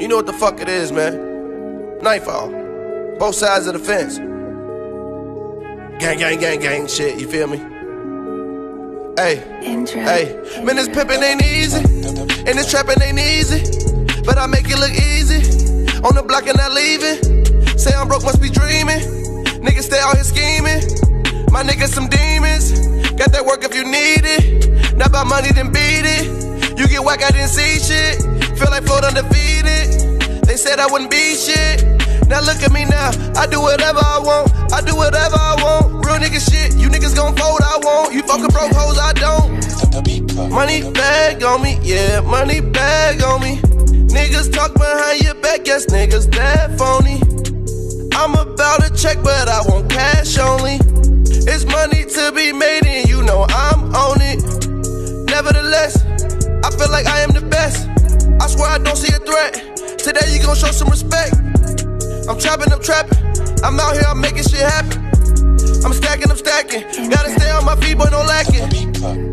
You know what the fuck it is, man. Nightfall. Both sides of the fence. Gang, gang, gang, gang shit, you feel me? Hey, hey, man, this pimpin' ain't easy, and this trapping ain't easy, but I make it look easy. On the block and not leaving. Say I'm broke, must be dreaming. Niggas stay out here scheming. My niggas some demons. Got that work if you need it. Not about money, then beat it. You get whack, I didn't see shit. Feel like Floyd undefeated. Said I wouldn't be shit. Now look at me now. I do whatever I want. I do whatever I want. Real nigga shit. You niggas gon' fold, I won't. You fucking broke hoes, I don't. Money bag on me, yeah. Money bag on me. Niggas talk behind your back, yes, niggas that phony. I'm about to check, but I want cash only. It's money to be made, and you know I'm on it. Nevertheless, I feel like I am the best. I swear I don't see a threat. Today you gon' show some respect. I'm trapping, I'm trapping. I'm out here, I'm making shit happen. I'm stacking, I'm stacking. Gotta stay on my feet, boy, no lacking.